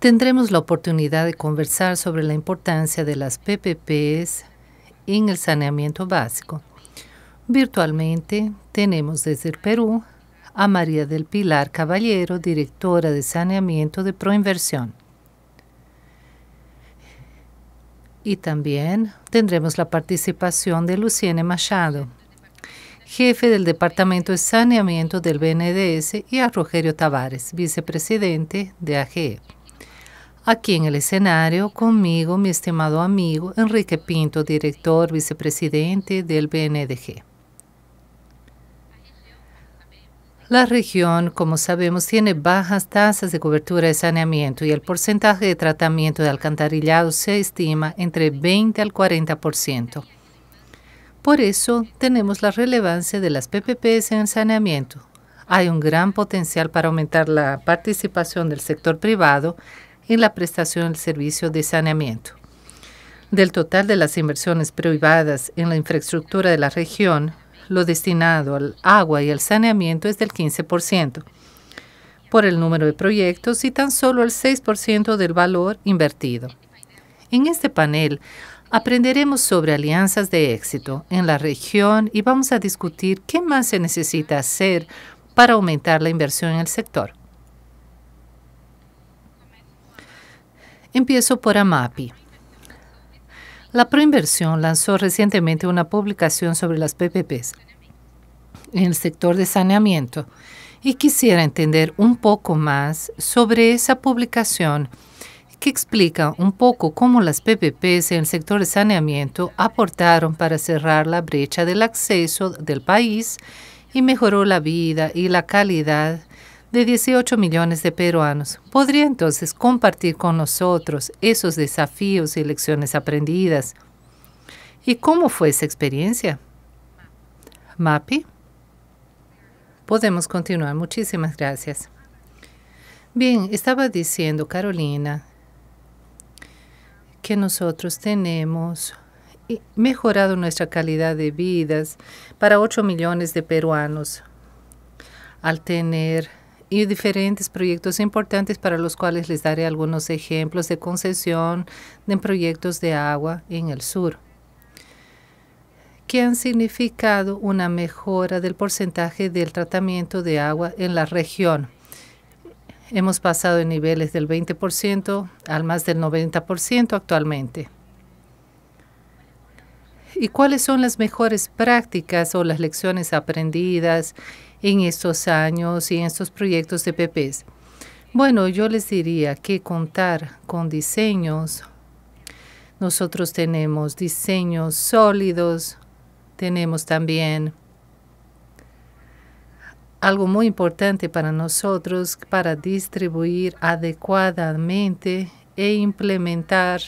tendremos la oportunidad de conversar sobre la importancia de las PPPs en el saneamiento básico. Virtualmente tenemos desde el Perú a María del Pilar Caballero, directora de saneamiento de Proinversión. Y también tendremos la participación de Luciene Machado, jefe del Departamento de Saneamiento del BNDES, y a Rogerio Tavares, vicepresidente de AGE. Aquí en el escenario, conmigo, mi estimado amigo Enrique Pinto, director vicepresidente del BNDG. La región, como sabemos, tiene bajas tasas de cobertura de saneamiento y el porcentaje de tratamiento de alcantarillado se estima entre 20 al 40%. Por eso tenemos la relevancia de las PPPs en el saneamiento. Hay un gran potencial para aumentar la participación del sector privado en la prestación del servicio de saneamiento. Del total de las inversiones privadas en la infraestructura de la región, lo destinado al agua y al saneamiento es del 15% por el número de proyectos y tan solo el 6% del valor invertido. En este panel aprenderemos sobre alianzas de éxito en la región y vamos a discutir qué más se necesita hacer para aumentar la inversión en el sector. Empiezo por AMAPI. La Proinversión lanzó recientemente una publicación sobre las PPPs en el sector de saneamiento y quisiera entender un poco más sobre esa publicación que explica un poco cómo las PPPs en el sector de saneamiento aportaron para cerrar la brecha del acceso del país y mejoró la vida y la calidad de 18 millones de peruanos. ¿Podría entonces compartir con nosotros esos desafíos y lecciones aprendidas? ¿Y cómo fue esa experiencia? ¿Mapi? Podemos continuar. Muchísimas gracias. Bien, estaba diciendo Carolina que nosotros tenemos mejorado nuestra calidad de vidas para 8 millones de peruanos al tener y diferentes proyectos importantes para los cuales les daré algunos ejemplos de concesión de proyectos de agua en el sur que han significado una mejora del porcentaje del tratamiento de agua en la región. Hemos pasado de niveles del 20% al más del 90% actualmente. ¿Y cuáles son las mejores prácticas o las lecciones aprendidas en estos años y en estos proyectos de PPs? Bueno, yo les diría que contar con diseños. Nosotros tenemos diseños sólidos, tenemos también algo muy importante para nosotros para distribuir adecuadamente e implementar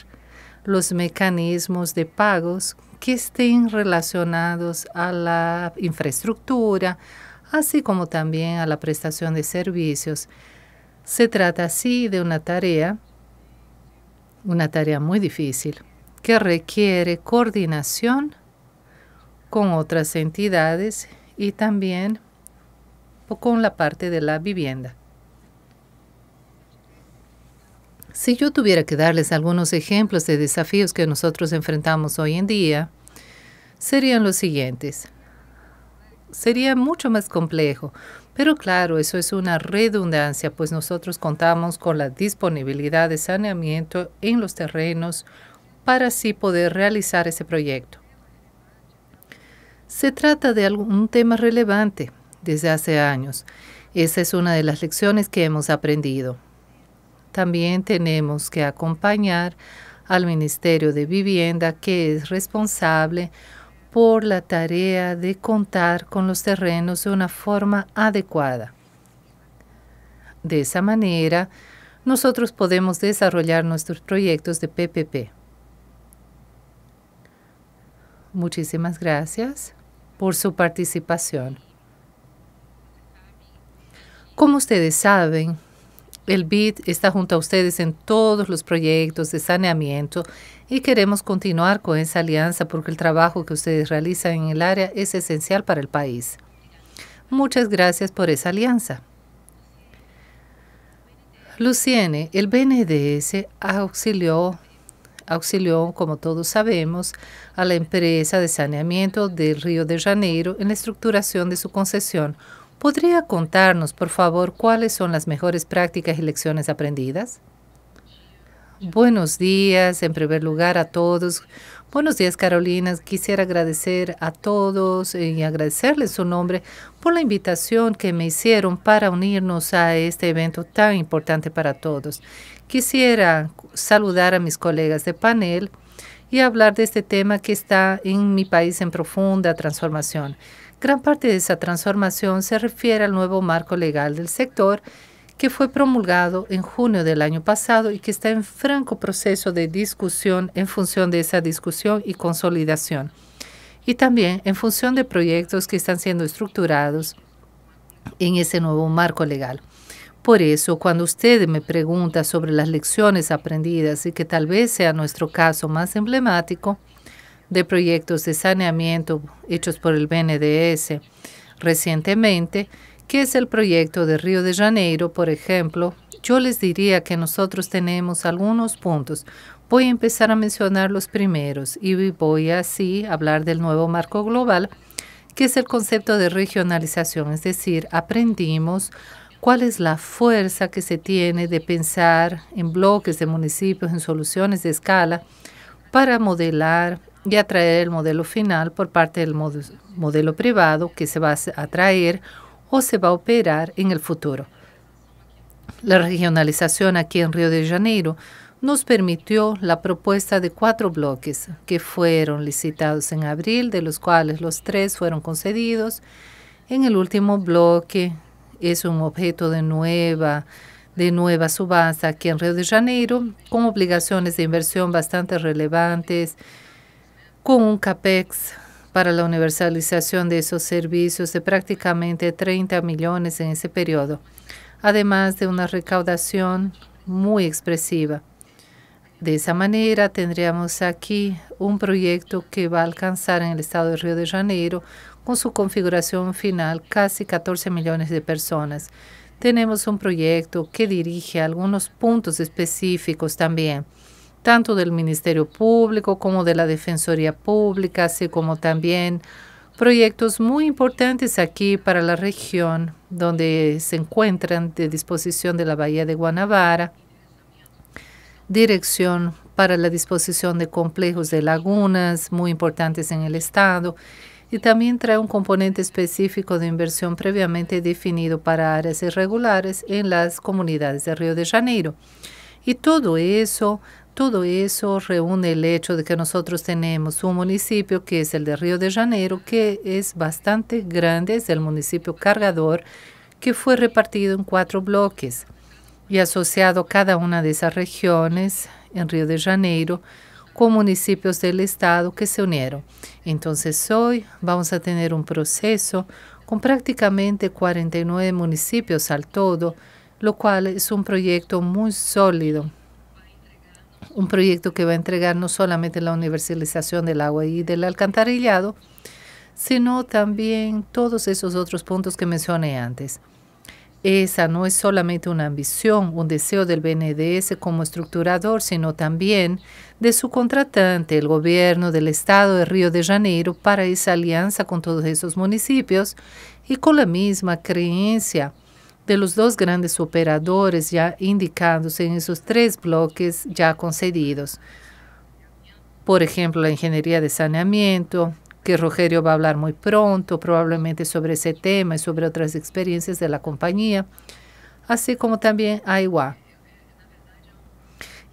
los mecanismos de pagos que estén relacionados a la infraestructura, así como también a la prestación de servicios. Se trata así de una tarea, una tarea muy difícil, que requiere coordinación con otras entidades y también con la parte de la vivienda. Si yo tuviera que darles algunos ejemplos de desafíos que nosotros enfrentamos hoy en día, serían los siguientes. Sería mucho más complejo, pero claro, eso es una redundancia, pues nosotros contamos con la disponibilidad de saneamiento en los terrenos para así poder realizar ese proyecto. Se trata de un tema relevante desde hace años. Esa es una de las lecciones que hemos aprendido. También tenemos que acompañar al Ministerio de Vivienda, que es responsable por la tarea de contar con los terrenos de una forma adecuada. De esa manera, nosotros podemos desarrollar nuestros proyectos de PPP. Muchísimas gracias por su participación. Como ustedes saben, el BID está junto a ustedes en todos los proyectos de saneamiento y queremos continuar con esa alianza porque el trabajo que ustedes realizan en el área es esencial para el país. Muchas gracias por esa alianza. Luciene, el BNDES auxilió, auxilió, como todos sabemos, a la empresa de saneamiento del Río de Janeiro en la estructuración de su concesión. ¿Podría contarnos, por favor, cuáles son las mejores prácticas y lecciones aprendidas? Buenos días, en primer lugar, a todos. Buenos días, Carolina. Quisiera agradecer a todos y agradecerles su nombre por la invitación que me hicieron para unirnos a este evento tan importante para todos. Quisiera saludar a mis colegas de panel y hablar de este tema que está en mi país en profunda transformación. Gran parte de esa transformación se refiere al nuevo marco legal del sector que fue promulgado en junio del año pasado y que está en franco proceso de discusión en función de esa discusión y consolidación. Y también en función de proyectos que están siendo estructurados en ese nuevo marco legal. Por eso, cuando usted me pregunta sobre las lecciones aprendidas y que tal vez sea nuestro caso más emblemático de proyectos de saneamiento hechos por el BNDES recientemente, ¿Qué es el proyecto de Río de Janeiro, por ejemplo? Yo les diría que nosotros tenemos algunos puntos. Voy a empezar a mencionar los primeros y voy así a hablar del nuevo marco global, que es el concepto de regionalización, es decir, aprendimos cuál es la fuerza que se tiene de pensar en bloques de municipios, en soluciones de escala, para modelar y atraer el modelo final por parte del modelo privado que se va a atraer o se va a operar en el futuro. La regionalización aquí en Río de Janeiro nos permitió la propuesta de cuatro bloques que fueron licitados en abril, de los cuales los tres fueron concedidos. En el último bloque es un objeto de nueva, de nueva subasta aquí en Río de Janeiro, con obligaciones de inversión bastante relevantes, con un CAPEX para la universalización de esos servicios de prácticamente 30 millones en ese periodo, además de una recaudación muy expresiva. De esa manera tendríamos aquí un proyecto que va a alcanzar en el estado de Río de Janeiro con su configuración final casi 14 millones de personas. Tenemos un proyecto que dirige algunos puntos específicos también tanto del Ministerio Público como de la Defensoría Pública, así como también proyectos muy importantes aquí para la región, donde se encuentran de disposición de la Bahía de Guanabara, dirección para la disposición de complejos de lagunas muy importantes en el estado y también trae un componente específico de inversión previamente definido para áreas irregulares en las comunidades de Río de Janeiro. Y todo eso todo eso reúne el hecho de que nosotros tenemos un municipio que es el de Río de Janeiro, que es bastante grande, es el municipio cargador, que fue repartido en cuatro bloques y asociado cada una de esas regiones en Río de Janeiro con municipios del estado que se unieron. Entonces hoy vamos a tener un proceso con prácticamente 49 municipios al todo, lo cual es un proyecto muy sólido un proyecto que va a entregar no solamente la universalización del agua y del alcantarillado, sino también todos esos otros puntos que mencioné antes. Esa no es solamente una ambición, un deseo del BNDES como estructurador, sino también de su contratante, el gobierno del estado de Río de Janeiro, para esa alianza con todos esos municipios y con la misma creencia de los dos grandes operadores ya indicados en esos tres bloques ya concedidos. Por ejemplo, la ingeniería de saneamiento, que Rogerio va a hablar muy pronto, probablemente sobre ese tema y sobre otras experiencias de la compañía, así como también AIWA.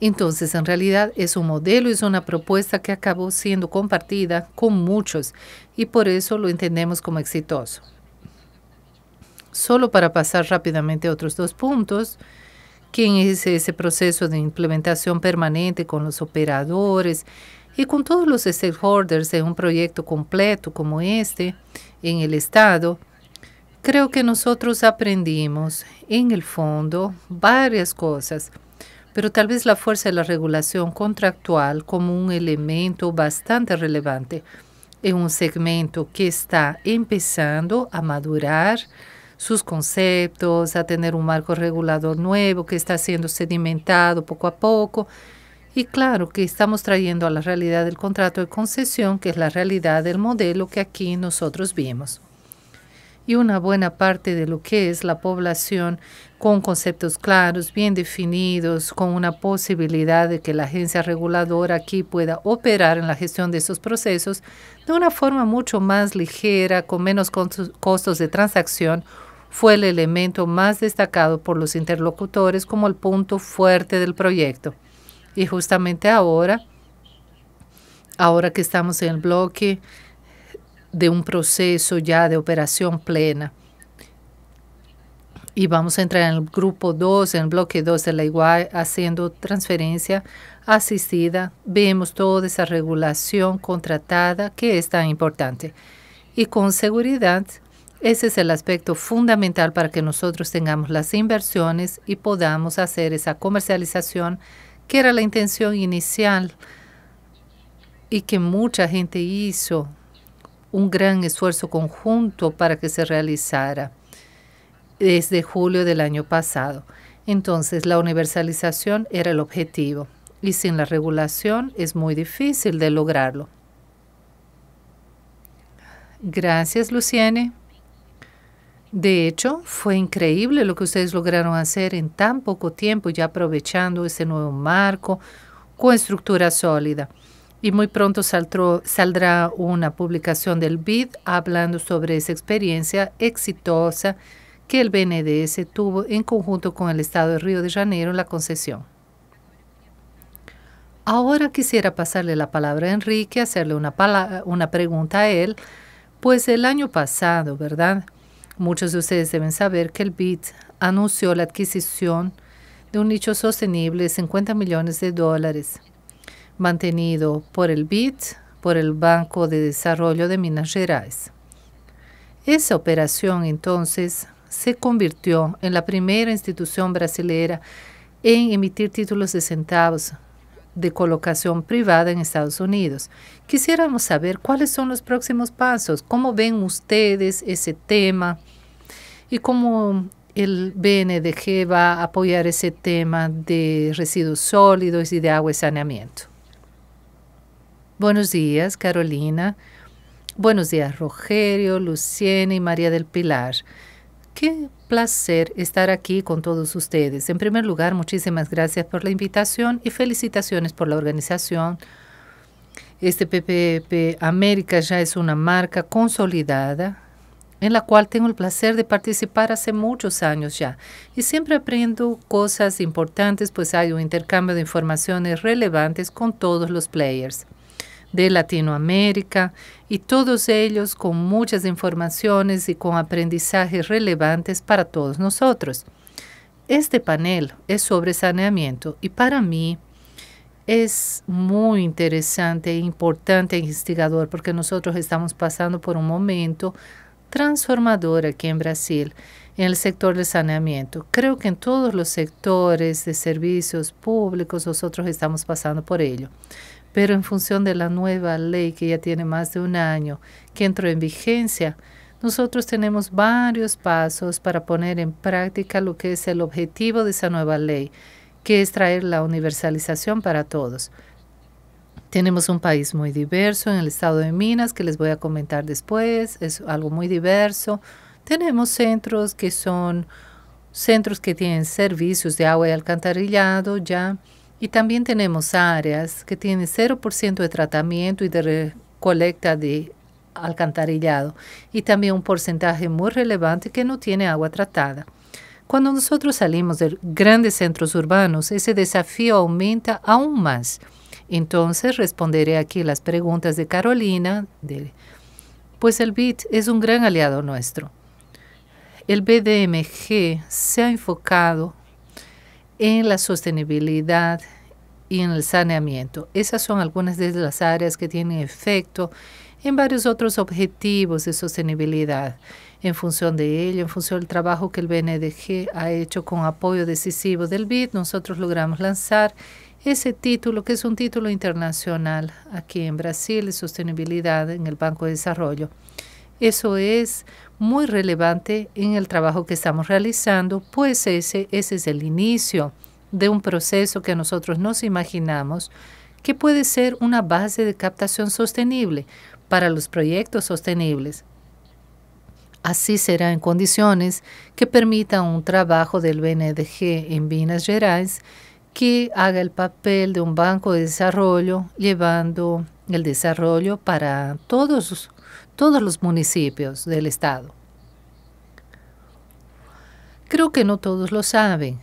Entonces, en realidad es un modelo, es una propuesta que acabó siendo compartida con muchos y por eso lo entendemos como exitoso. Solo para pasar rápidamente a otros dos puntos, ¿quién es ese proceso de implementación permanente con los operadores y con todos los stakeholders de un proyecto completo como este en el Estado? Creo que nosotros aprendimos en el fondo varias cosas, pero tal vez la fuerza de la regulación contractual como un elemento bastante relevante en un segmento que está empezando a madurar, sus conceptos, a tener un marco regulador nuevo que está siendo sedimentado poco a poco. Y claro que estamos trayendo a la realidad del contrato de concesión, que es la realidad del modelo que aquí nosotros vimos. Y una buena parte de lo que es la población con conceptos claros, bien definidos, con una posibilidad de que la agencia reguladora aquí pueda operar en la gestión de esos procesos de una forma mucho más ligera, con menos costos de transacción, fue el elemento más destacado por los interlocutores como el punto fuerte del proyecto. Y justamente ahora, ahora que estamos en el bloque de un proceso ya de operación plena, y vamos a entrar en el grupo 2, en el bloque 2 de la igual, haciendo transferencia asistida. Vemos toda esa regulación contratada que es tan importante. Y con seguridad, ese es el aspecto fundamental para que nosotros tengamos las inversiones y podamos hacer esa comercialización que era la intención inicial y que mucha gente hizo un gran esfuerzo conjunto para que se realizara desde julio del año pasado. Entonces, la universalización era el objetivo y sin la regulación es muy difícil de lograrlo. Gracias, Luciene. De hecho, fue increíble lo que ustedes lograron hacer en tan poco tiempo, ya aprovechando ese nuevo marco con estructura sólida. Y muy pronto saldrá una publicación del BID hablando sobre esa experiencia exitosa que el BNDES tuvo en conjunto con el Estado de Río de Janeiro en la concesión. Ahora quisiera pasarle la palabra a Enrique, hacerle una pregunta a él, pues el año pasado, ¿verdad? Muchos de ustedes deben saber que el BID anunció la adquisición de un nicho sostenible de 50 millones de dólares, mantenido por el BID, por el Banco de Desarrollo de Minas Gerais. Esa operación entonces se convirtió en la primera institución brasileña en emitir títulos de centavos de colocación privada en Estados Unidos. Quisiéramos saber cuáles son los próximos pasos, cómo ven ustedes ese tema y cómo el BNDG va a apoyar ese tema de residuos sólidos y de agua y saneamiento. Buenos días, Carolina. Buenos días, Rogerio, Luciene y María del Pilar. Qué placer estar aquí con todos ustedes. En primer lugar, muchísimas gracias por la invitación y felicitaciones por la organización. Este PPP América ya es una marca consolidada en la cual tengo el placer de participar hace muchos años ya. Y siempre aprendo cosas importantes, pues hay un intercambio de informaciones relevantes con todos los players de Latinoamérica y todos ellos con muchas informaciones y con aprendizajes relevantes para todos nosotros. Este panel es sobre saneamiento y para mí es muy interesante, importante e instigador porque nosotros estamos pasando por un momento transformador aquí en Brasil en el sector del saneamiento. Creo que en todos los sectores de servicios públicos nosotros estamos pasando por ello pero en función de la nueva ley que ya tiene más de un año, que entró en vigencia, nosotros tenemos varios pasos para poner en práctica lo que es el objetivo de esa nueva ley, que es traer la universalización para todos. Tenemos un país muy diverso en el estado de Minas, que les voy a comentar después, es algo muy diverso. Tenemos centros que son centros que tienen servicios de agua y alcantarillado ya y también tenemos áreas que tienen 0% de tratamiento y de recolecta de alcantarillado y también un porcentaje muy relevante que no tiene agua tratada. Cuando nosotros salimos de grandes centros urbanos, ese desafío aumenta aún más. Entonces responderé aquí las preguntas de Carolina, pues el BIT es un gran aliado nuestro. El BDMG se ha enfocado en la sostenibilidad y en el saneamiento. Esas son algunas de las áreas que tienen efecto en varios otros objetivos de sostenibilidad. En función de ello, en función del trabajo que el BNDG ha hecho con apoyo decisivo del BID, nosotros logramos lanzar ese título, que es un título internacional aquí en Brasil sostenibilidad en el Banco de Desarrollo. Eso es muy relevante en el trabajo que estamos realizando, pues ese, ese es el inicio de un proceso que nosotros nos imaginamos que puede ser una base de captación sostenible para los proyectos sostenibles. Así será en condiciones que permitan un trabajo del BNDG en Minas Gerais que haga el papel de un banco de desarrollo, llevando el desarrollo para todos, todos los municipios del estado. Creo que no todos lo saben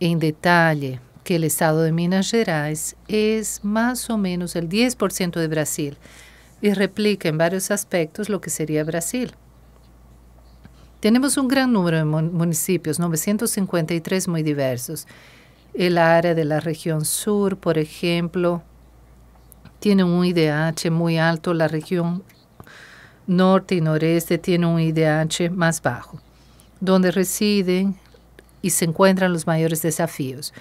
en detalle que el estado de Minas Gerais es más o menos el 10% de Brasil y replica en varios aspectos lo que sería Brasil. Tenemos un gran número de municipios, 953 muy diversos. El área de la región sur, por ejemplo, tiene un IDH muy alto, la región norte y noreste tiene un IDH más bajo, donde residen y se encuentran los mayores desafíos.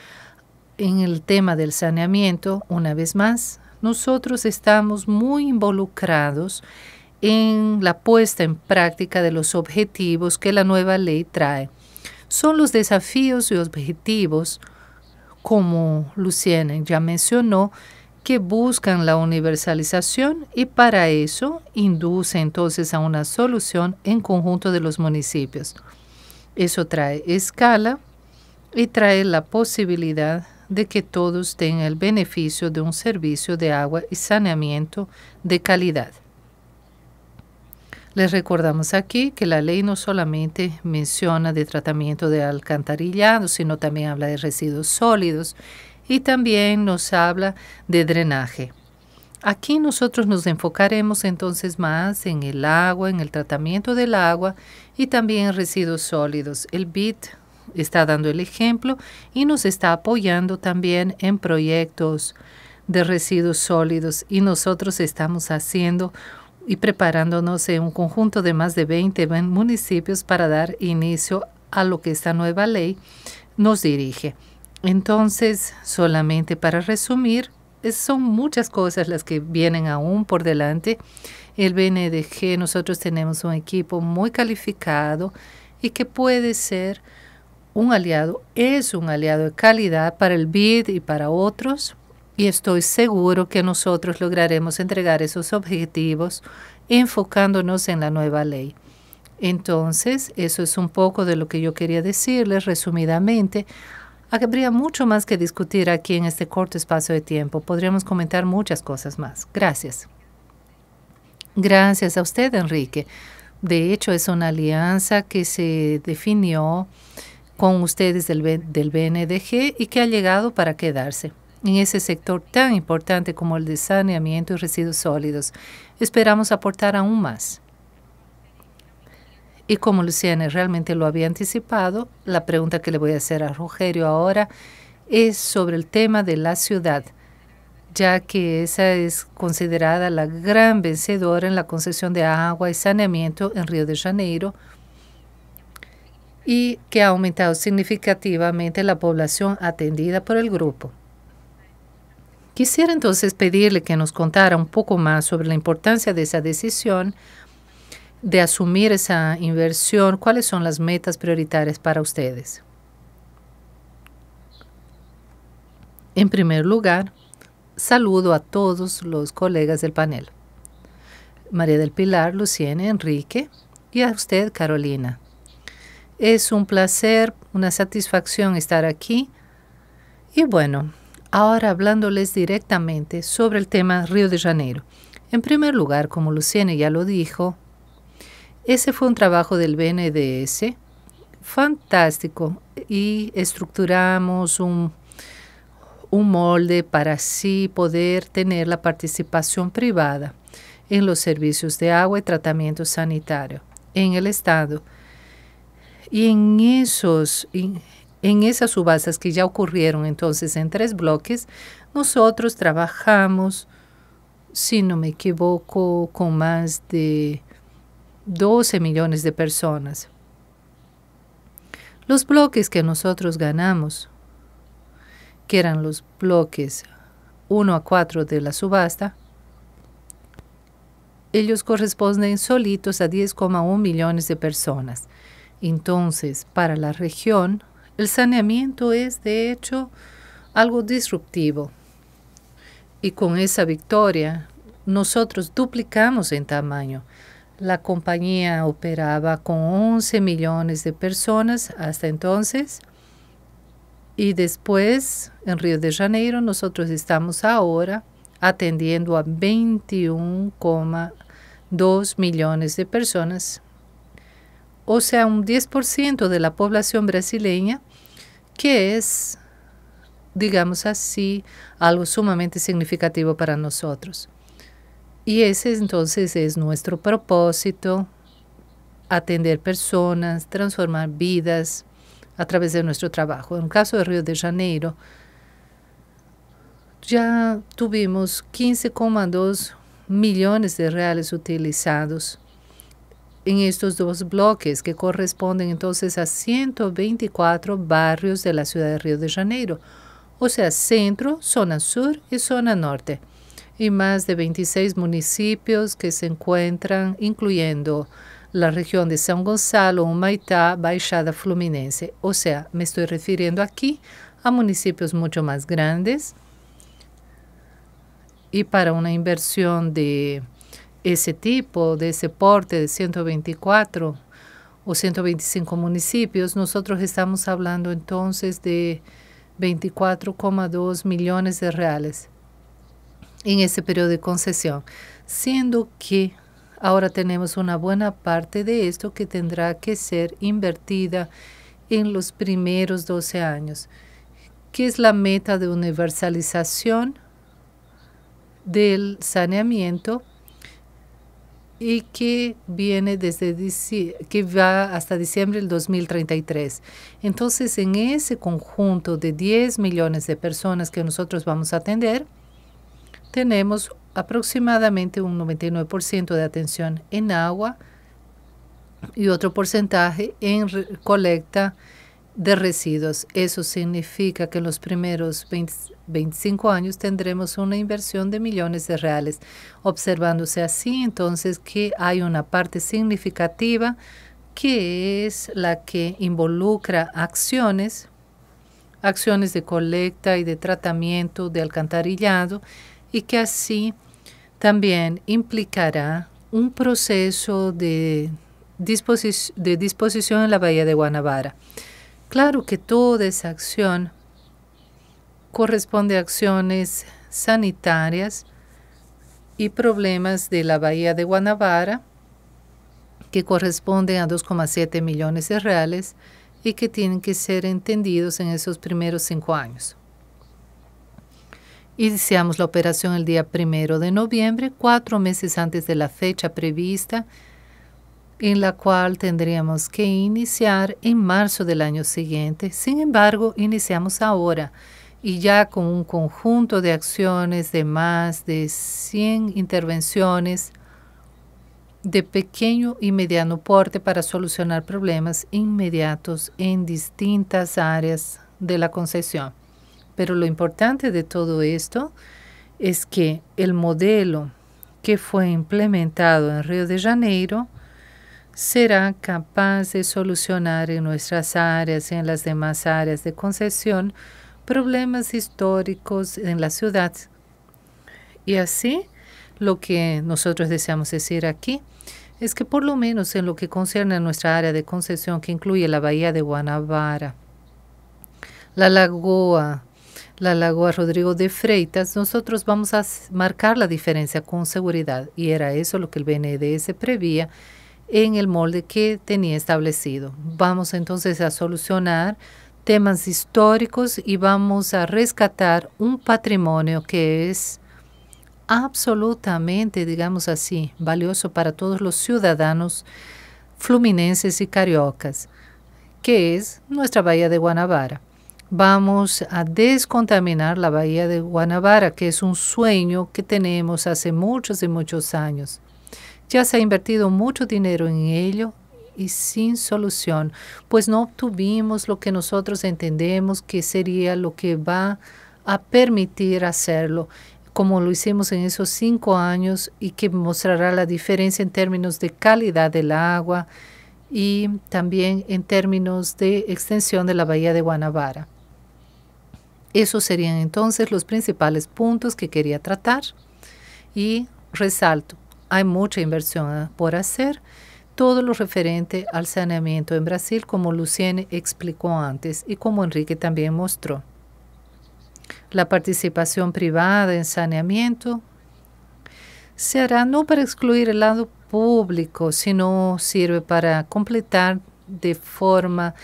En el tema del saneamiento, una vez más, nosotros estamos muy involucrados en la puesta en práctica de los objetivos que la nueva ley trae. Son los desafíos y objetivos, como Luciana ya mencionó, que buscan la universalización y para eso induce entonces a una solución en conjunto de los municipios. Eso trae escala y trae la posibilidad de que todos tengan el beneficio de un servicio de agua y saneamiento de calidad. Les recordamos aquí que la ley no solamente menciona de tratamiento de alcantarillado, sino también habla de residuos sólidos y también nos habla de drenaje. Aquí nosotros nos enfocaremos entonces más en el agua, en el tratamiento del agua y también en residuos sólidos. El BIT está dando el ejemplo y nos está apoyando también en proyectos de residuos sólidos y nosotros estamos haciendo y preparándonos en un conjunto de más de 20 municipios para dar inicio a lo que esta nueva ley nos dirige. Entonces, solamente para resumir, son muchas cosas las que vienen aún por delante. El BNDG, nosotros tenemos un equipo muy calificado y que puede ser un aliado, es un aliado de calidad para el BID y para otros y estoy seguro que nosotros lograremos entregar esos objetivos enfocándonos en la nueva ley. Entonces, eso es un poco de lo que yo quería decirles resumidamente. Habría mucho más que discutir aquí en este corto espacio de tiempo. Podríamos comentar muchas cosas más. Gracias. Gracias a usted, Enrique. De hecho, es una alianza que se definió con ustedes del, del BNDG y que ha llegado para quedarse en ese sector tan importante como el de saneamiento y residuos sólidos. Esperamos aportar aún más. Y como Luciana realmente lo había anticipado, la pregunta que le voy a hacer a Rogerio ahora es sobre el tema de la ciudad, ya que esa es considerada la gran vencedora en la concesión de agua y saneamiento en Río de Janeiro y que ha aumentado significativamente la población atendida por el grupo. Quisiera entonces pedirle que nos contara un poco más sobre la importancia de esa decisión de asumir esa inversión. ¿Cuáles son las metas prioritarias para ustedes? En primer lugar, saludo a todos los colegas del panel. María del Pilar, Luciene, Enrique y a usted, Carolina. Es un placer, una satisfacción estar aquí. Y bueno, Ahora hablándoles directamente sobre el tema Río de Janeiro. En primer lugar, como Luciene ya lo dijo, ese fue un trabajo del BNDS fantástico y estructuramos un, un molde para así poder tener la participación privada en los servicios de agua y tratamiento sanitario en el Estado. Y en esos, esas subastas que ya ocurrieron entonces en tres bloques, nosotros trabajamos, si no me equivoco, con más de 12 millones de personas. Los bloques que nosotros ganamos, que eran los bloques 1 a 4 de la subasta, ellos corresponden solitos a 10,1 millones de personas. Entonces, para la región, el saneamiento es de hecho algo disruptivo. Y con esa victoria, nosotros duplicamos en tamaño. La compañía operaba con 11 millones de personas hasta entonces. Y después, en Río de Janeiro, nosotros estamos ahora atendiendo a 21,2 millones de personas, o sea, un 10% de la población brasileña, que es, digamos así, algo sumamente significativo para nosotros. Y ese entonces es nuestro propósito, atender personas, transformar vidas a través de nuestro trabajo. En el caso de Río de Janeiro, ya tuvimos 15,2 millones de reales utilizados en estos dos bloques que corresponden entonces a 124 barrios de la ciudad de Río de Janeiro, o sea, centro, zona sur y zona norte y más de 26 municipios que se encuentran, incluyendo la región de San Gonzalo, Humaitá, Baixada Fluminense. O sea, me estoy refiriendo aquí a municipios mucho más grandes. Y para una inversión de ese tipo, de ese porte de 124 o 125 municipios, nosotros estamos hablando entonces de 24,2 millones de reales en ese periodo de concesión, siendo que ahora tenemos una buena parte de esto que tendrá que ser invertida en los primeros 12 años, que es la meta de universalización del saneamiento y que viene desde que va hasta diciembre del 2033. Entonces, en ese conjunto de 10 millones de personas que nosotros vamos a atender, tenemos aproximadamente un 99% de atención en agua y otro porcentaje en colecta de residuos. Eso significa que en los primeros 25 años tendremos una inversión de millones de reales, observándose así entonces que hay una parte significativa que es la que involucra acciones, acciones de colecta y de tratamiento de alcantarillado y que así también implicará un proceso de, de disposición en la bahía de Guanabara. Claro que toda esa acción corresponde a acciones sanitarias y problemas de la bahía de Guanabara, que corresponden a 2,7 millones de reales y que tienen que ser entendidos en esos primeros cinco años. Iniciamos la operación el día primero de noviembre, cuatro meses antes de la fecha prevista, en la cual tendríamos que iniciar en marzo del año siguiente. Sin embargo, iniciamos ahora y ya con un conjunto de acciones de más de 100 intervenciones de pequeño y mediano porte para solucionar problemas inmediatos en distintas áreas de la concesión. Pero lo importante de todo esto es que el modelo que fue implementado en Río de Janeiro será capaz de solucionar en nuestras áreas y en las demás áreas de concesión problemas históricos en la ciudad. Y así, lo que nosotros deseamos decir aquí es que por lo menos en lo que concierne a nuestra área de concesión, que incluye la bahía de Guanabara, la lagoa la Lagoa Rodrigo de Freitas, nosotros vamos a marcar la diferencia con seguridad. Y era eso lo que el BNDS prevía en el molde que tenía establecido. Vamos entonces a solucionar temas históricos y vamos a rescatar un patrimonio que es absolutamente, digamos así, valioso para todos los ciudadanos fluminenses y cariocas, que es nuestra bahía de Guanabara vamos a descontaminar la bahía de Guanabara, que es un sueño que tenemos hace muchos y muchos años. Ya se ha invertido mucho dinero en ello y sin solución, pues no obtuvimos lo que nosotros entendemos que sería lo que va a permitir hacerlo como lo hicimos en esos cinco años y que mostrará la diferencia en términos de calidad del agua y también en términos de extensión de la bahía de Guanabara. Esos serían entonces los principales puntos que quería tratar y resalto, hay mucha inversión por hacer, todo lo referente al saneamiento en Brasil, como Luciene explicó antes y como Enrique también mostró. La participación privada en saneamiento se hará no para excluir el lado público, sino sirve para completar de forma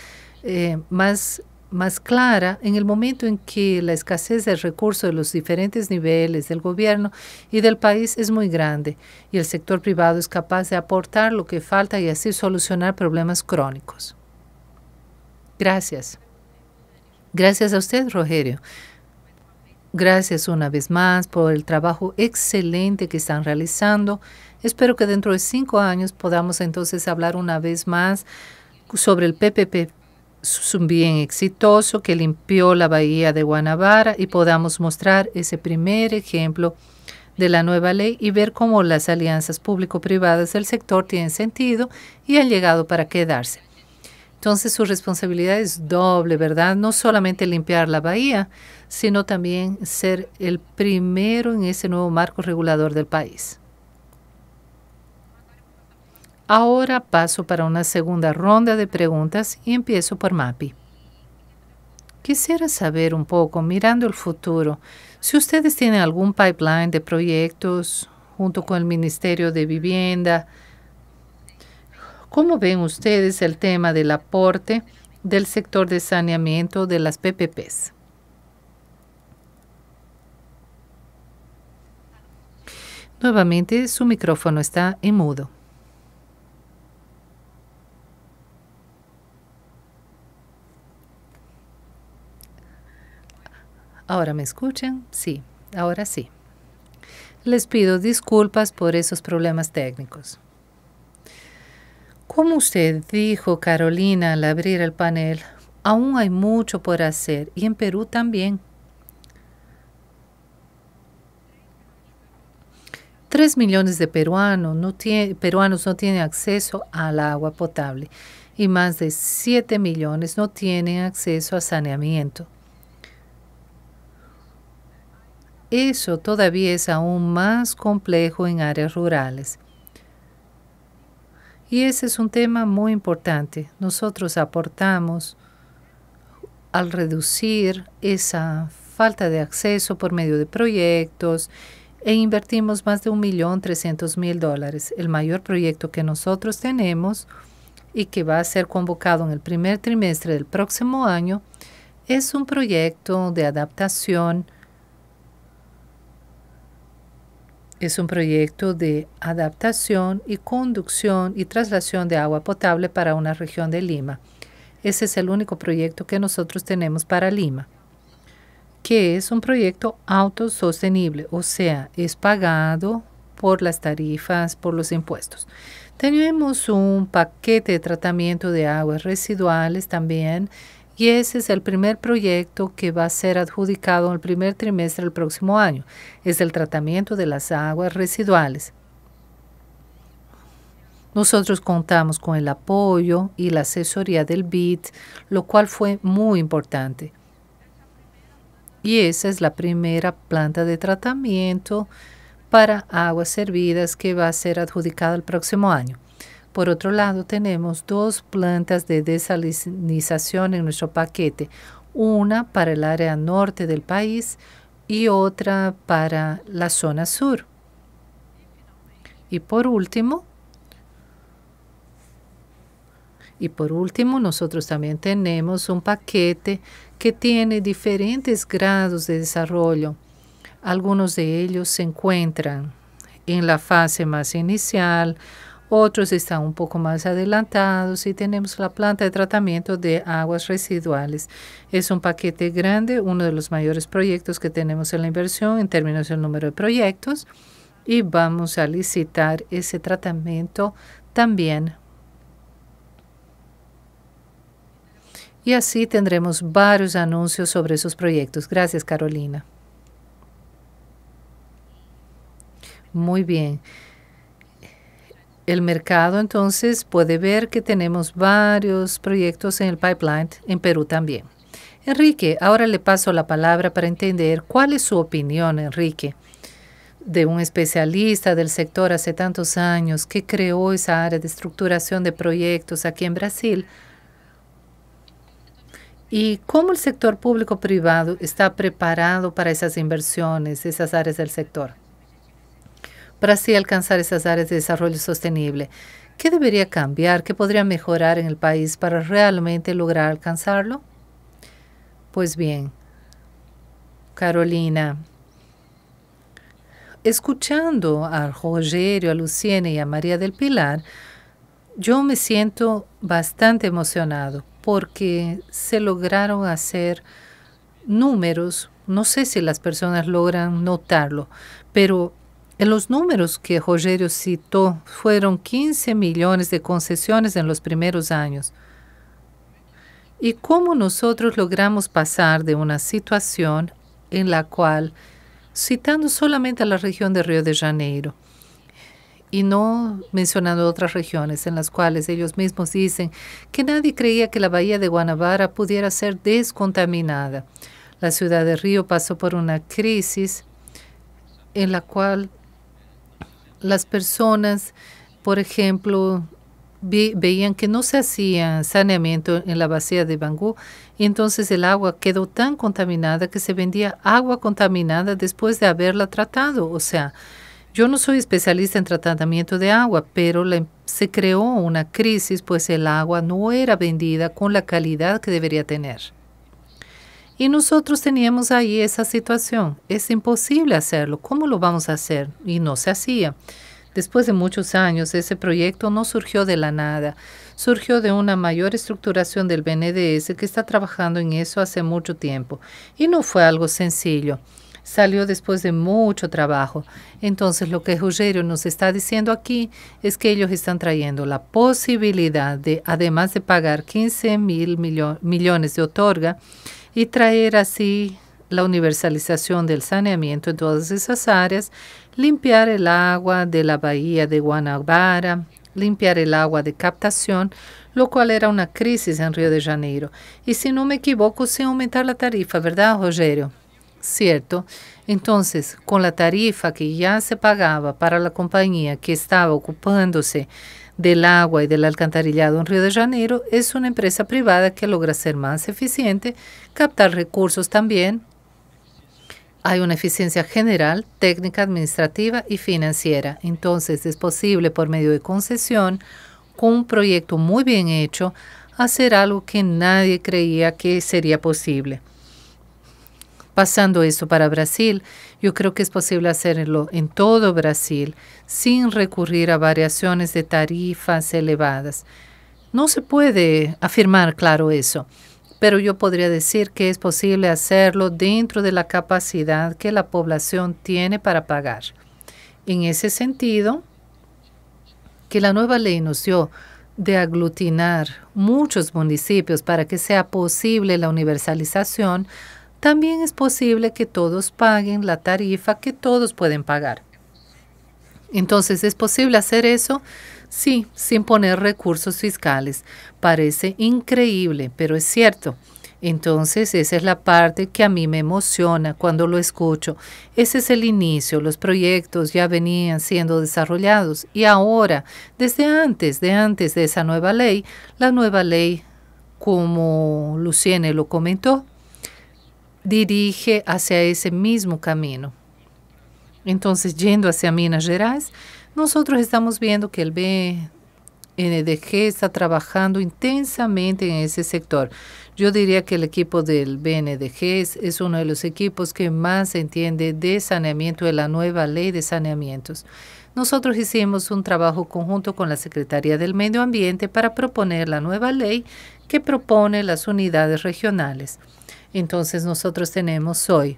eh, más, más clara en el momento en que la escasez de recursos de los diferentes niveles del gobierno y del país es muy grande y el sector privado es capaz de aportar lo que falta y así solucionar problemas crónicos. Gracias. Gracias a usted, Rogerio. Gracias una vez más por el trabajo excelente que están realizando. Espero que dentro de cinco años podamos entonces hablar una vez más sobre el PPP bien exitoso que limpió la bahía de Guanabara y podamos mostrar ese primer ejemplo de la nueva ley y ver cómo las alianzas público-privadas del sector tienen sentido y han llegado para quedarse. Entonces su responsabilidad es doble, ¿verdad? No solamente limpiar la bahía, sino también ser el primero en ese nuevo marco regulador del país. Ahora paso para una segunda ronda de preguntas y empiezo por MAPI. Quisiera saber un poco, mirando el futuro, si ustedes tienen algún pipeline de proyectos junto con el Ministerio de Vivienda, ¿Cómo ven ustedes el tema del aporte del sector de saneamiento de las PPPs? Nuevamente su micrófono está en mudo. ¿Ahora me escuchan? Sí, ahora sí. Les pido disculpas por esos problemas técnicos. Como usted dijo, Carolina, al abrir el panel, aún hay mucho por hacer y en Perú también. Tres millones de peruanos no, peruanos no tienen acceso al agua potable y más de siete millones no tienen acceso a saneamiento. Eso todavía es aún más complejo en áreas rurales. Y ese es un tema muy importante. Nosotros aportamos al reducir esa falta de acceso por medio de proyectos e invertimos más de un millón trescientos mil dólares. El mayor proyecto que nosotros tenemos y que va a ser convocado en el primer trimestre del próximo año es un proyecto de adaptación Es un proyecto de adaptación y conducción y traslación de agua potable para una región de Lima. Ese es el único proyecto que nosotros tenemos para Lima, que es un proyecto autosostenible, o sea, es pagado por las tarifas, por los impuestos. Tenemos un paquete de tratamiento de aguas residuales también y ese es el primer proyecto que va a ser adjudicado en el primer trimestre del próximo año. Es el tratamiento de las aguas residuales. Nosotros contamos con el apoyo y la asesoría del BID, lo cual fue muy importante. Y esa es la primera planta de tratamiento para aguas servidas que va a ser adjudicada el próximo año. Por otro lado, tenemos dos plantas de desalinización en nuestro paquete, una para el área norte del país y otra para la zona sur. Y por último, y por último, nosotros también tenemos un paquete que tiene diferentes grados de desarrollo. Algunos de ellos se encuentran en la fase más inicial, otros están un poco más adelantados y tenemos la planta de tratamiento de aguas residuales. Es un paquete grande, uno de los mayores proyectos que tenemos en la inversión en términos del número de proyectos y vamos a licitar ese tratamiento también. Y así tendremos varios anuncios sobre esos proyectos. Gracias, Carolina. Muy bien. El mercado entonces puede ver que tenemos varios proyectos en el pipeline, en Perú también. Enrique, ahora le paso la palabra para entender cuál es su opinión, Enrique, de un especialista del sector hace tantos años que creó esa área de estructuración de proyectos aquí en Brasil y cómo el sector público-privado está preparado para esas inversiones, esas áreas del sector, para así alcanzar esas áreas de desarrollo sostenible. ¿Qué debería cambiar? ¿Qué podría mejorar en el país para realmente lograr alcanzarlo? Pues bien, Carolina, escuchando a Rogerio, a Luciene y a María del Pilar, yo me siento bastante emocionado porque se lograron hacer números, no sé si las personas logran notarlo, pero los números que Rogerio citó fueron 15 millones de concesiones en los primeros años y cómo nosotros logramos pasar de una situación en la cual, citando solamente a la región de Río de Janeiro, y no mencionando otras regiones en las cuales ellos mismos dicen que nadie creía que la bahía de Guanabara pudiera ser descontaminada. La ciudad de Río pasó por una crisis en la cual las personas, por ejemplo, veían que no se hacía saneamiento en la vacía de Bangú y entonces el agua quedó tan contaminada que se vendía agua contaminada después de haberla tratado. O sea, yo no soy especialista en tratamiento de agua, pero se creó una crisis pues el agua no era vendida con la calidad que debería tener. Y nosotros teníamos ahí esa situación. Es imposible hacerlo. ¿Cómo lo vamos a hacer? Y no se hacía. Después de muchos años, ese proyecto no surgió de la nada, surgió de una mayor estructuración del BNDES que está trabajando en eso hace mucho tiempo. Y no fue algo sencillo. Salió después de mucho trabajo. Entonces, lo que Rogerio nos está diciendo aquí es que ellos están trayendo la posibilidad de, además de pagar 15 mil millones de otorga, y traer así la universalización del saneamiento en todas esas áreas, limpiar el agua de la bahía de Guanabara, limpiar el agua de captación, lo cual era una crisis en Río de Janeiro. Y si no me equivoco, sin aumentar la tarifa, ¿verdad, Rogerio? Cierto. Entonces, con la tarifa que ya se pagaba para la compañía que estaba ocupándose del agua y del alcantarillado en Río de Janeiro, es una empresa privada que logra ser más eficiente, captar recursos también hay una eficiencia general, técnica, administrativa y financiera. Entonces es posible por medio de concesión, con un proyecto muy bien hecho, hacer algo que nadie creía que sería posible. Pasando eso para Brasil, yo creo que es posible hacerlo en todo Brasil sin recurrir a variaciones de tarifas elevadas. No se puede afirmar claro eso pero yo podría decir que es posible hacerlo dentro de la capacidad que la población tiene para pagar. En ese sentido, que la nueva ley nos dio de aglutinar muchos municipios para que sea posible la universalización, también es posible que todos paguen la tarifa que todos pueden pagar. Entonces, ¿es posible hacer eso? Sí, sin poner recursos fiscales. Parece increíble, pero es cierto. Entonces, esa es la parte que a mí me emociona cuando lo escucho. Ese es el inicio. Los proyectos ya venían siendo desarrollados y ahora, desde antes, de antes de esa nueva ley, la nueva ley, como Luciene lo comentó, dirige hacia ese mismo camino. Entonces, yendo hacia Minas Gerais, nosotros estamos viendo que el BNDG está trabajando intensamente en ese sector. Yo diría que el equipo del BNDG es, uno de los equipos que más entiende de saneamiento de la nueva ley de saneamientos. Nosotros hicimos un trabajo conjunto con la Secretaría del Medio Ambiente para proponer la nueva ley que propone las unidades regionales. Entonces nosotros tenemos hoy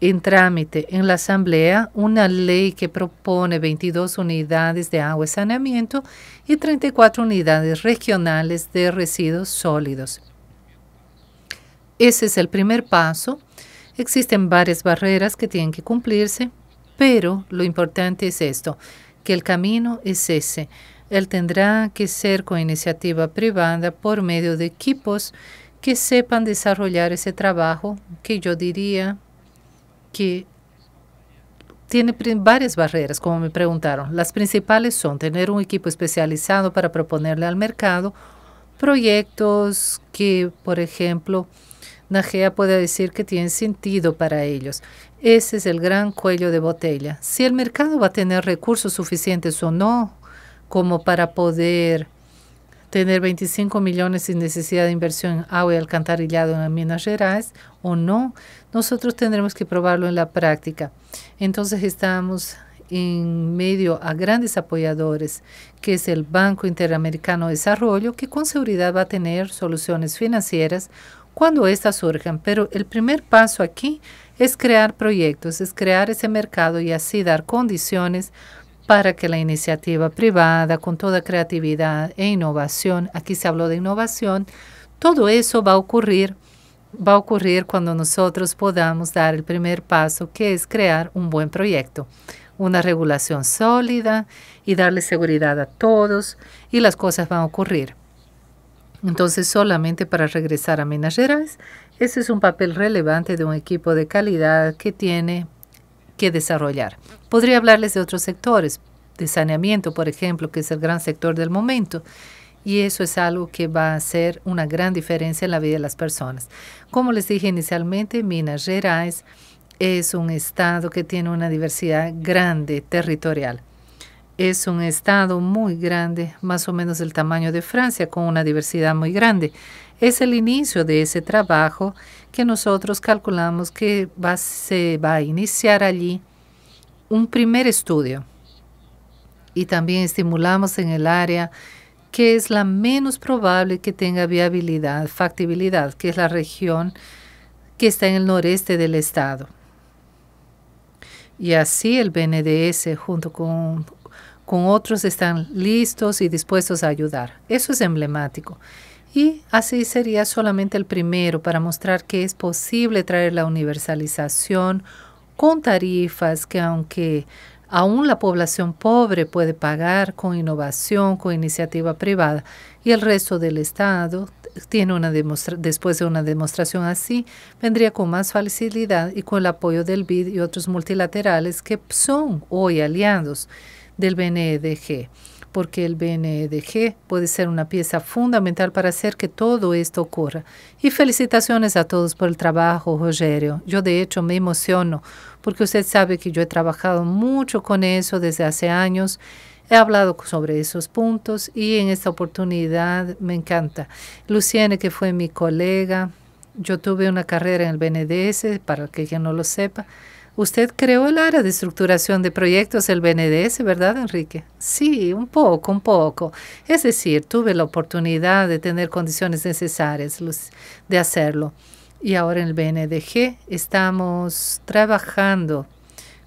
en trámite en la Asamblea una ley que propone 22 unidades de agua y saneamiento y 34 unidades regionales de residuos sólidos. Ese es el primer paso. Existen varias barreras que tienen que cumplirse. Pero lo importante es esto, que el camino es ese. Él tendrá que ser con iniciativa privada por medio de equipos que sepan desarrollar ese trabajo que yo diría que tiene varias barreras, como me preguntaron. Las principales son tener un equipo especializado para proponerle al mercado proyectos que, por ejemplo, Najea puede decir que tienen sentido para ellos. Ese es el gran cuello de botella. Si el mercado va a tener recursos suficientes o no, como para poder tener 25 millones sin necesidad de inversión en agua y alcantarillado en Minas Gerais o no, nosotros tendremos que probarlo en la práctica. Entonces estamos en medio a grandes apoyadores, que es el Banco Interamericano de Desarrollo, que con seguridad va a tener soluciones financieras cuando éstas surjan. Pero el primer paso aquí es crear proyectos, es crear ese mercado y así dar condiciones para que la iniciativa privada, con toda creatividad e innovación, aquí se habló de innovación, todo eso va a ocurrir, va a ocurrir cuando nosotros podamos dar el primer paso, que es crear un buen proyecto, una regulación sólida y darle seguridad a todos y las cosas van a ocurrir. Entonces, solamente para regresar a Minas Gerais, ese es un papel relevante de un equipo de calidad que tiene que desarrollar. Podría hablarles de otros sectores, de saneamiento, por ejemplo, que es el gran sector del momento. Y eso es algo que va a hacer una gran diferencia en la vida de las personas. Como les dije inicialmente, Minas Gerais es un estado que tiene una diversidad grande territorial. Es un estado muy grande, más o menos del tamaño de Francia, con una diversidad muy grande. Es el inicio de ese trabajo que nosotros calculamos que va, se va a iniciar allí un primer estudio. Y también estimulamos en el área que es la menos probable que tenga viabilidad, factibilidad, que es la región que está en el noreste del estado. Y así el BNDS junto con, con otros están listos y dispuestos a ayudar. Eso es emblemático. Y así sería solamente el primero para mostrar que es posible traer la universalización con tarifas que aunque aún la población pobre puede pagar con innovación, con iniciativa privada y el resto del Estado tiene una después de una demostración así, vendría con más facilidad y con el apoyo del BID y otros multilaterales que son hoy aliados del BNEDG porque el BNDG puede ser una pieza fundamental para hacer que todo esto ocurra. Y felicitaciones a todos por el trabajo, Rogerio. Yo de hecho me emociono porque usted sabe que yo he trabajado mucho con eso desde hace años. He hablado sobre esos puntos y en esta oportunidad me encanta. Luciene, que fue mi colega, yo tuve una carrera en el BNDS, para que quien no lo sepa, Usted creó el área de estructuración de proyectos del BNDES, ¿verdad, Enrique? Sí, un poco, un poco. Es decir, tuve la oportunidad de tener condiciones necesarias de hacerlo. Y ahora en el BNDG estamos trabajando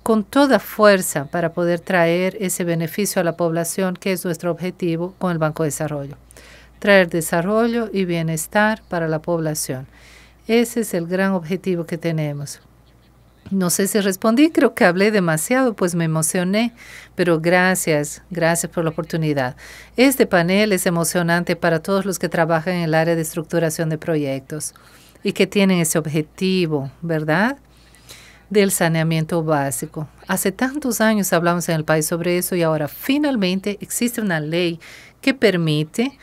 con toda fuerza para poder traer ese beneficio a la población, que es nuestro objetivo con el Banco de Desarrollo. Traer desarrollo y bienestar para la población. Ese es el gran objetivo que tenemos. No sé si respondí, creo que hablé demasiado, pues me emocioné, pero gracias, gracias por la oportunidad. Este panel es emocionante para todos los que trabajan en el área de estructuración de proyectos y que tienen ese objetivo, ¿verdad? Del saneamiento básico. Hace tantos años hablamos en el país sobre eso y ahora finalmente existe una ley que permite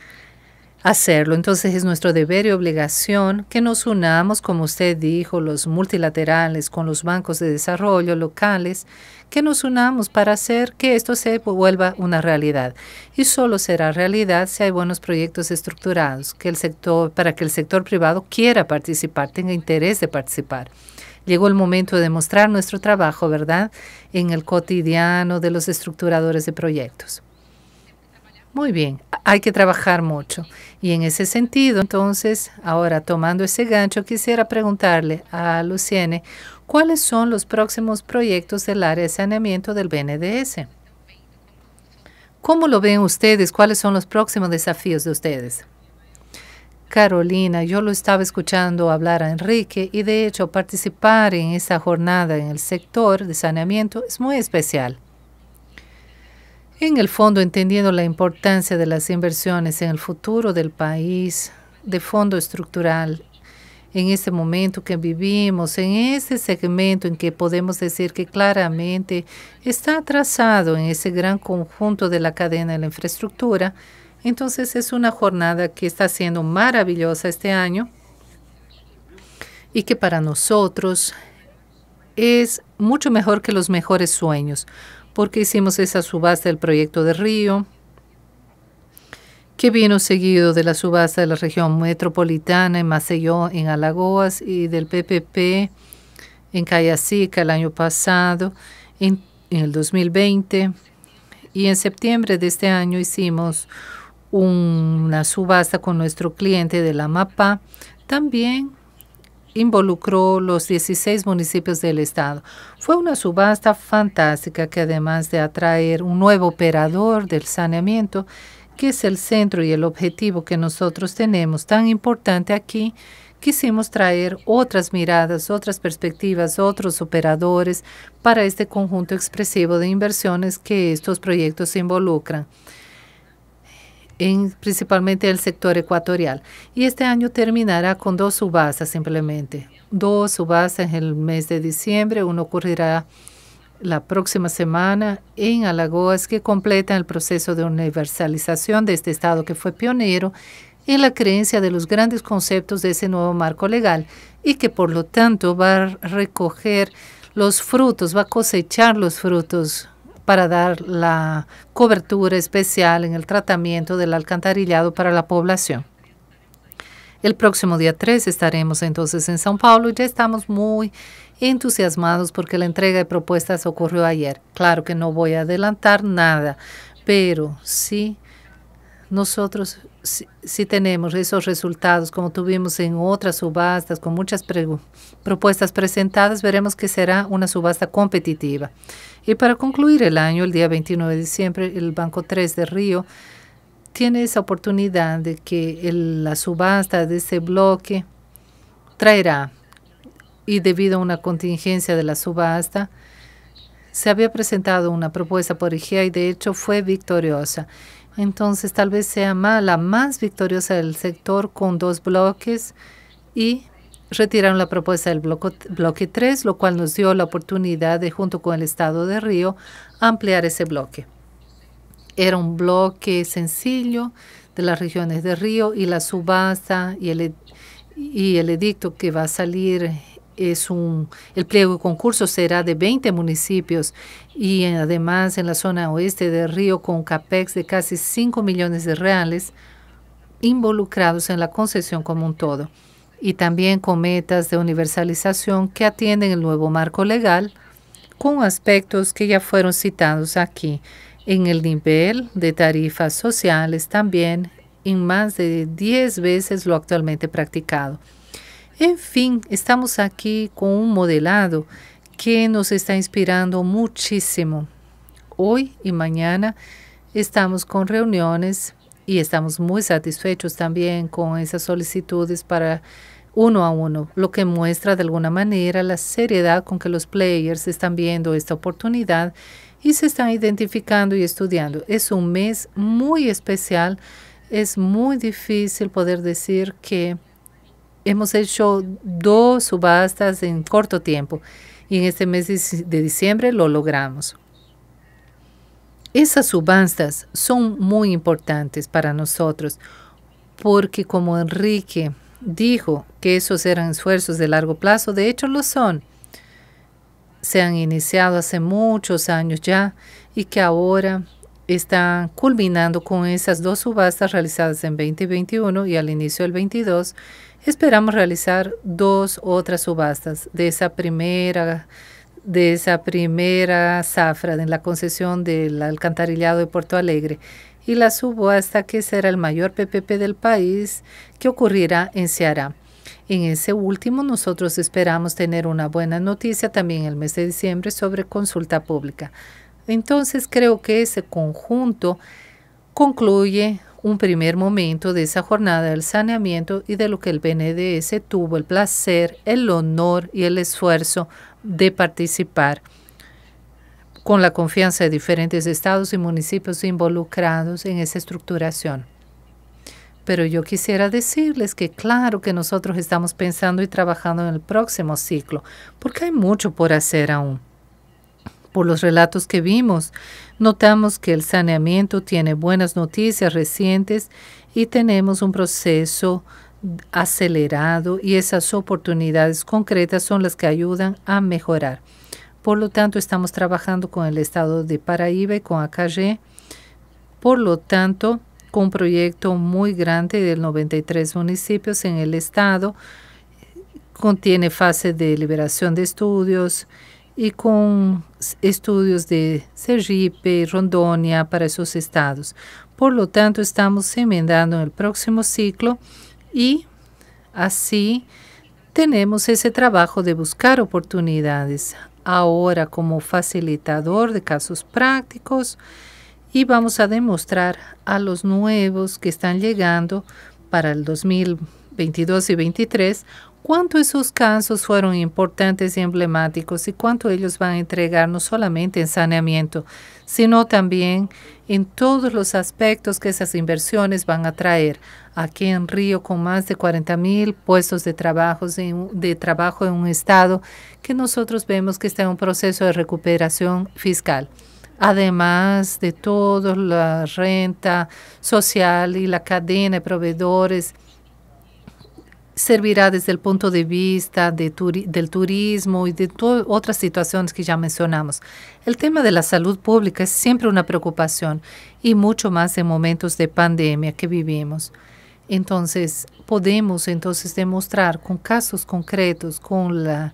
hacerlo. Entonces es nuestro deber y obligación que nos unamos, como usted dijo, los multilaterales con los bancos de desarrollo locales, que nos unamos para hacer que esto se vuelva una realidad. Y solo será realidad si hay buenos proyectos estructurados, que el sector, para que el sector privado quiera participar, tenga interés de participar. Llegó el momento de mostrar nuestro trabajo, ¿verdad?, en el cotidiano de los estructuradores de proyectos. Muy bien, hay que trabajar mucho. Y en ese sentido, entonces, ahora tomando ese gancho, quisiera preguntarle a Luciene, ¿cuáles son los próximos proyectos del área de saneamiento del BNDS? ¿Cómo lo ven ustedes? ¿Cuáles son los próximos desafíos de ustedes? Carolina, yo lo estaba escuchando hablar a Enrique y de hecho participar en esta jornada en el sector de saneamiento es muy especial. En el fondo, entendiendo la importancia de las inversiones en el futuro del país, de fondo estructural, en este momento que vivimos, en este segmento en que podemos decir que claramente está atrasado en ese gran conjunto de la cadena de la infraestructura, entonces es una jornada que está siendo maravillosa este año y que para nosotros es mucho mejor que los mejores sueños porque hicimos esa subasta del proyecto de Río, que vino seguido de la subasta de la región metropolitana en Maceió, en Alagoas, y del PPP en Cayasica el año pasado, en, en el 2020. Y en septiembre de este año hicimos una subasta con nuestro cliente de la MAPA, también involucró los 16 municipios del estado. Fue una subasta fantástica que además de atraer un nuevo operador del saneamiento, que es el centro y el objetivo que nosotros tenemos tan importante aquí, quisimos traer otras miradas, otras perspectivas, otros operadores para este conjunto expresivo de inversiones que estos proyectos involucran en principalmente el sector ecuatorial. Y este año terminará con dos subastas simplemente. Dos subastas en el mes de diciembre. Uno ocurrirá la próxima semana en Alagoas que completan el proceso de universalización de este Estado que fue pionero en la creencia de los grandes conceptos de ese nuevo marco legal y que por lo tanto va a recoger los frutos, va a cosechar los frutos para dar la cobertura especial en el tratamiento del alcantarillado para la población. El próximo día 3 estaremos entonces en São Paulo y ya estamos muy entusiasmados porque la entrega de propuestas ocurrió ayer. Claro que no voy a adelantar nada, pero sí nosotros si, tenemos esos resultados como tuvimos en otras subastas con muchas propuestas presentadas, veremos que será una subasta competitiva. Y para concluir el año, el día 29 de diciembre, el Banco 3 de Río tiene esa oportunidad de que la subasta de ese bloque traerá, y debido a una contingencia de la subasta, se había presentado una propuesta por IGEA y de hecho fue victoriosa. Entonces tal vez sea la más victoriosa del sector con dos bloques y retiraron la propuesta del bloque, bloque 3, lo cual nos dio la oportunidad de, junto con el Estado de Río, ampliar ese bloque. Era un bloque sencillo de las regiones de Río y la subasta y el, y el edicto que va a salir es un, el pliego de concurso será de 20 municipios y además en la zona oeste de Río con CAPEX de casi 5 millones de reales involucrados en la concesión como un todo y también con metas de universalización que atienden el nuevo marco legal con aspectos que ya fueron citados aquí en el nivel de tarifas sociales también en más de 10 veces lo actualmente practicado. En fin, estamos aquí con un modelado que nos está inspirando muchísimo. Hoy y mañana estamos con reuniones y estamos muy satisfechos también con esas solicitudes para uno a uno, lo que muestra de alguna manera la seriedad con que los players están viendo esta oportunidad y se están identificando y estudiando. Es un mes muy especial, es muy difícil poder decir que hemos hecho dos subastas en corto tiempo y en este mes de diciembre lo logramos. Esas subastas son muy importantes para nosotros porque como Enrique dijo que esos eran esfuerzos de largo plazo, de hecho lo son. Se han iniciado hace muchos años ya y que ahora están culminando con esas dos subastas realizadas en 2021 y al inicio del 22 Esperamos realizar dos otras subastas de esa primera de esa primera zafra en la concesión del alcantarillado de Puerto Alegre y la subasta que será el mayor PPP del país que ocurrirá en Ceará. En ese último nosotros esperamos tener una buena noticia también el mes de diciembre sobre consulta pública. Entonces creo que ese conjunto concluye un primer momento de esa jornada del saneamiento y de lo que el BNDS tuvo el placer, el honor y el esfuerzo de participar con la confianza de diferentes estados y municipios involucrados en esa estructuración. Pero yo quisiera decirles que claro que nosotros estamos pensando y trabajando en el próximo ciclo, porque hay mucho por hacer aún. Por los relatos que vimos, notamos que el saneamiento tiene buenas noticias recientes y tenemos un proceso acelerado y esas oportunidades concretas son las que ayudan a mejorar. Por lo tanto, estamos trabajando con el estado de Paraíba y con AKG. Por lo tanto, con un proyecto muy grande de 93 municipios en el estado, contiene fase de liberación de estudios y con estudios de Sergipe, Rondônia para esos estados. Por lo tanto, estamos enmendando en el próximo ciclo y así tenemos ese trabajo de buscar oportunidades ahora como facilitador de casos prácticos y vamos a demostrar a los nuevos que están llegando para el 2022 y 2023 cuánto esos casos fueron importantes y emblemáticos y cuánto ellos van a entregar no solamente en saneamiento, sino también en todos los aspectos que esas inversiones van a traer. Aquí en Río, con más de 40 mil puestos de trabajo, de trabajo en un estado que nosotros vemos que está en un proceso de recuperación fiscal además de toda la renta social y la cadena de proveedores servirá desde el punto de vista de del turismo y de otras situaciones que ya mencionamos. El tema de la salud pública es siempre una preocupación y mucho más en momentos de pandemia que vivimos. Entonces, podemos entonces demostrar con casos concretos, con la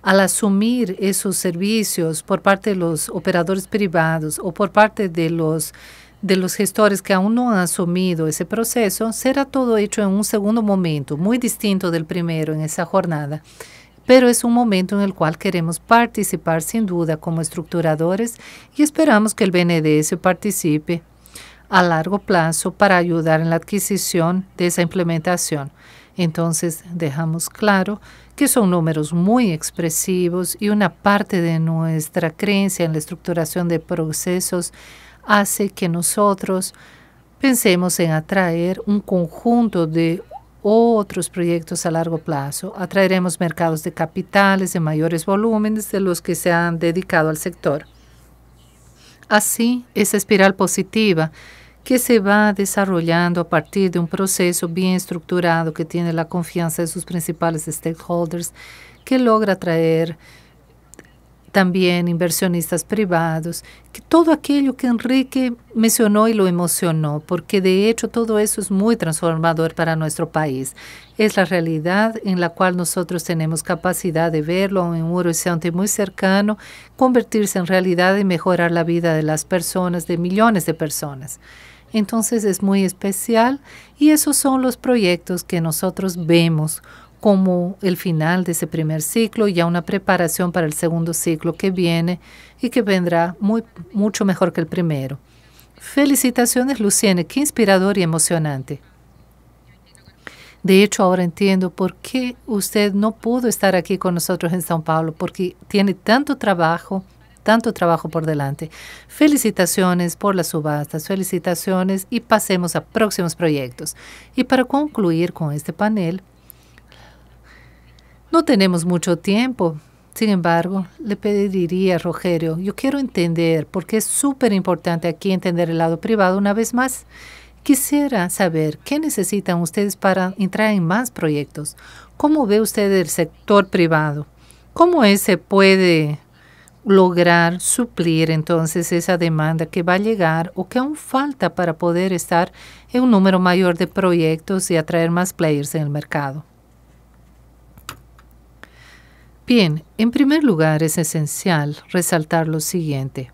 al asumir esos servicios por parte de los operadores privados o por parte de los de los gestores que aún no han asumido ese proceso, será todo hecho en un segundo momento, muy distinto del primero en esa jornada. Pero es un momento en el cual queremos participar sin duda como estructuradores y esperamos que el BNDES participe a largo plazo para ayudar en la adquisición de esa implementación. Entonces, dejamos claro que son números muy expresivos y una parte de nuestra creencia en la estructuración de procesos hace que nosotros pensemos en atraer un conjunto de otros proyectos a largo plazo. Atraeremos mercados de capitales de mayores volúmenes de los que se han dedicado al sector. Así, esa espiral positiva que se va desarrollando a partir de un proceso bien estructurado que tiene la confianza de sus principales stakeholders, que logra atraer también inversionistas privados, que todo aquello que Enrique mencionó y lo emocionó, porque de hecho todo eso es muy transformador para nuestro país. Es la realidad en la cual nosotros tenemos capacidad de verlo en un horizonte muy cercano, convertirse en realidad y mejorar la vida de las personas, de millones de personas. Entonces es muy especial y esos son los proyectos que nosotros vemos como el final de ese primer ciclo, y ya una preparación para el segundo ciclo que viene y que vendrá muy, mucho mejor que el primero. Felicitaciones, Luciene, qué inspirador y emocionante. De hecho, ahora entiendo por qué usted no pudo estar aquí con nosotros en São Paulo, porque tiene tanto trabajo, tanto trabajo por delante. Felicitaciones por las subastas, felicitaciones y pasemos a próximos proyectos. Y para concluir con este panel, no tenemos mucho tiempo. Sin embargo, le pediría a Rogerio, yo quiero entender, porque es súper importante aquí entender el lado privado una vez más. Quisiera saber qué necesitan ustedes para entrar en más proyectos. ¿Cómo ve usted el sector privado? ¿Cómo ese puede lograr suplir entonces esa demanda que va a llegar o que aún falta para poder estar en un número mayor de proyectos y atraer más players en el mercado? Bien, en primer lugar es esencial resaltar lo siguiente.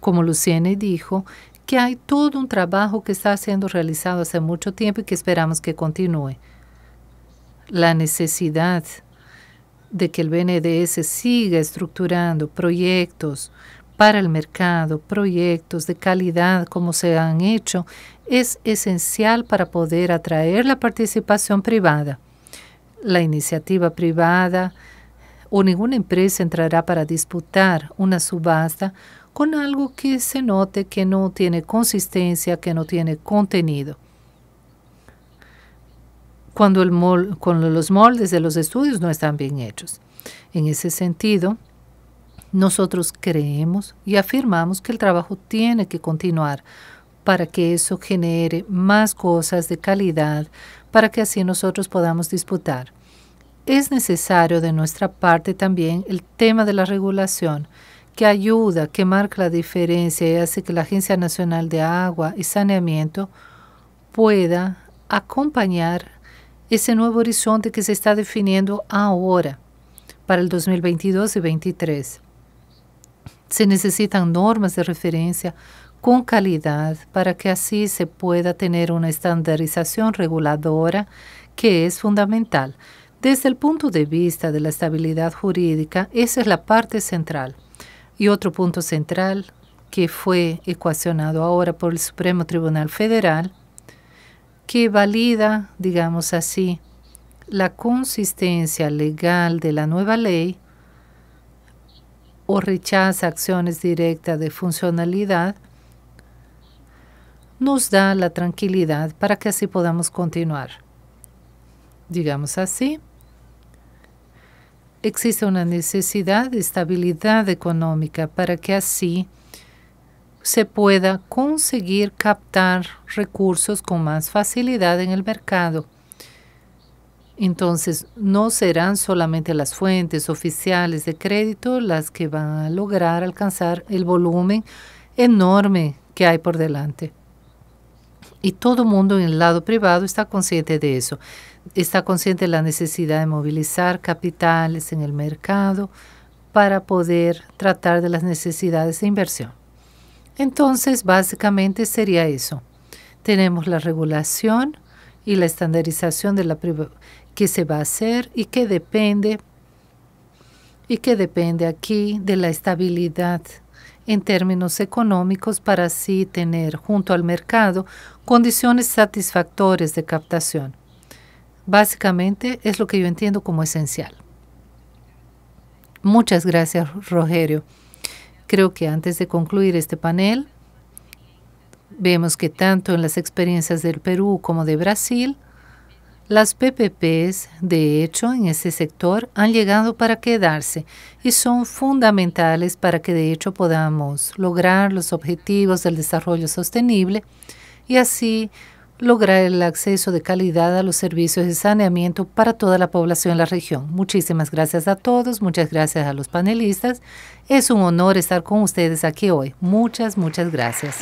Como Luciene dijo, que hay todo un trabajo que está siendo realizado hace mucho tiempo y que esperamos que continúe. La necesidad de que el BNDS siga estructurando proyectos para el mercado, proyectos de calidad como se han hecho, es esencial para poder atraer la participación privada. La iniciativa privada o ninguna empresa entrará para disputar una subasta con algo que se note que no tiene consistencia, que no tiene contenido. Cuando, los moldes de los estudios no están bien hechos. En ese sentido, nosotros creemos y afirmamos que el trabajo tiene que continuar para que eso genere más cosas de calidad, para que así nosotros podamos disputar. Es necesario de nuestra parte también el tema de la regulación, que ayuda, que marca la diferencia y hace que la Agencia Nacional de Agua y Saneamiento pueda acompañar ese nuevo horizonte que se está definiendo ahora para el 2022 y 2023. Se necesitan normas de referencia con calidad para que así se pueda tener una estandarización reguladora que es fundamental. Desde el punto de vista de la estabilidad jurídica, esa es la parte central. Y otro punto central que fue ecuacionado ahora por el Supremo Tribunal Federal, que valida, digamos así, la consistencia legal de la nueva ley o rechaza acciones directas de funcionalidad, nos da la tranquilidad para que así podamos continuar. Digamos así, existe una necesidad de estabilidad económica para que así se pueda conseguir captar recursos con más facilidad en el mercado entonces, no serán solamente las fuentes oficiales de crédito las que van a lograr alcanzar el volumen enorme que hay por delante. Y todo mundo en el lado privado está consciente de eso. Está consciente de la necesidad de movilizar capitales en el mercado para poder tratar de las necesidades de inversión. Entonces, básicamente sería eso. Tenemos la regulación y la estandarización que se va a hacer y que depende y que depende aquí de la estabilidad en términos económicos para así tener junto al mercado condiciones satisfactorias de captación. Básicamente es lo que yo entiendo como esencial. Muchas gracias, Rogerio. Creo que antes de concluir este panel, vemos que tanto en las experiencias del Perú como de Brasil, las PPPs, de hecho, en ese sector han llegado para quedarse y son fundamentales para que de hecho podamos lograr los objetivos del desarrollo sostenible y así lograr el acceso de calidad a los servicios de saneamiento para toda la población en la región. Muchísimas gracias a todos, muchas gracias a los panelistas. Es un honor estar con ustedes aquí hoy. Muchas, muchas gracias.